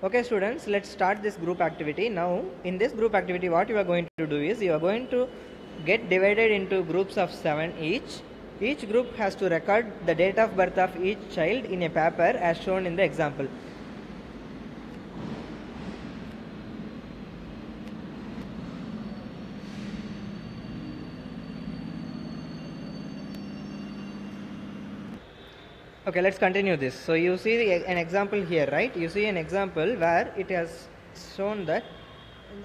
Okay students, let's start this group activity. Now in this group activity what you are going to do is you are going to get divided into groups of 7 each. Each group has to record the date of birth of each child in a paper as shown in the example. Okay, let's continue this. So you see an example here, right? You see an example where it has shown that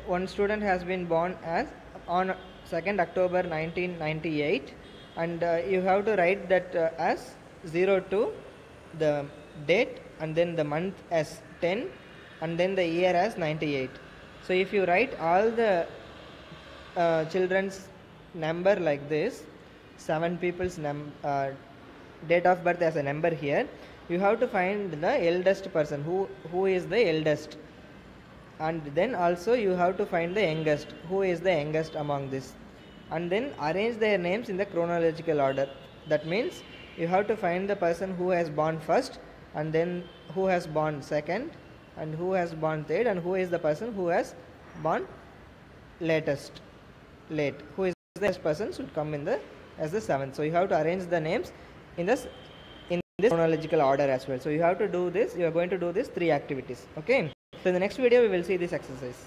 one student has been born as on 2nd October 1998 and uh, you have to write that uh, as 02 the date and then the month as 10 and then the year as 98 so if you write all the uh, children's number like this seven people's num- uh, date of birth as a number here you have to find the eldest person who who is the eldest. And then also you have to find the youngest who is the youngest among this. And then arrange their names in the chronological order. That means you have to find the person who has born first and then who has born second and who has born third and who is the person who has born latest late. Who is the person should come in the as the seventh. So you have to arrange the names in this in this chronological order as well. So you have to do this you are going to do this three activities okay? So in the next video we will see this exercise